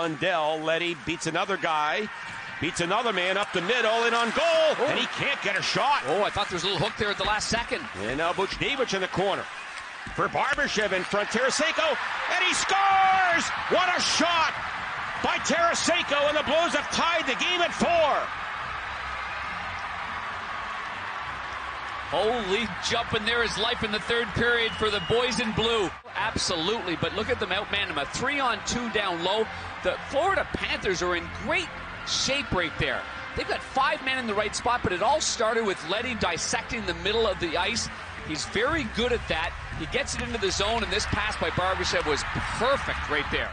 Lundell. Leddy beats another guy. Beats another man up the middle and on goal, oh. and he can't get a shot. Oh, I thought there was a little hook there at the last second. And now Buchnevich in the corner for Barbashev in front. Tarasenko, and he scores! What a shot by Tarasenko, and the Blues have tied the game at four. Holy jumping there is life in the third period for the boys in blue. Absolutely, but look at them outman them. A three on two down low. The Florida Panthers are in great shape right there. They've got five men in the right spot, but it all started with Leddy dissecting the middle of the ice. He's very good at that. He gets it into the zone, and this pass by Barbashev was perfect right there.